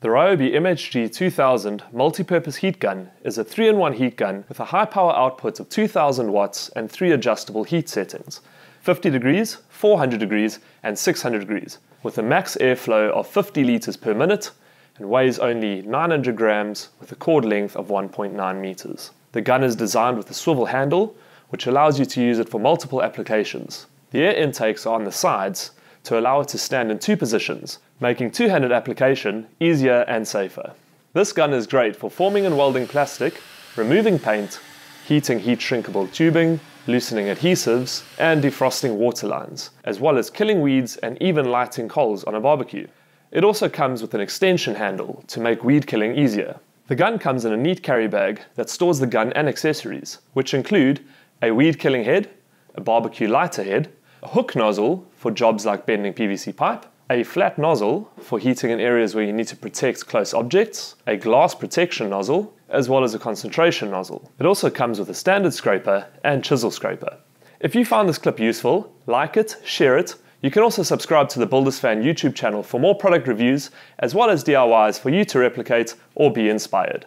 The Ryobi MHG 2000 multi-purpose heat gun is a 3-in-1 heat gun with a high power output of 2000 watts and 3 adjustable heat settings, 50 degrees, 400 degrees and 600 degrees, with a max airflow of 50 litres per minute and weighs only 900 grams with a cord length of 1.9 meters. The gun is designed with a swivel handle, which allows you to use it for multiple applications. The air intakes are on the sides to allow it to stand in two positions, making two-handed application easier and safer. This gun is great for forming and welding plastic, removing paint, heating heat shrinkable tubing, loosening adhesives, and defrosting water lines, as well as killing weeds and even lighting coals on a barbecue. It also comes with an extension handle to make weed killing easier. The gun comes in a neat carry bag that stores the gun and accessories, which include a weed killing head, a barbecue lighter head, a hook nozzle for jobs like bending PVC pipe, a flat nozzle for heating in areas where you need to protect close objects, a glass protection nozzle, as well as a concentration nozzle. It also comes with a standard scraper and chisel scraper. If you found this clip useful, like it, share it. You can also subscribe to the Builders Fan YouTube channel for more product reviews, as well as DIYs for you to replicate or be inspired.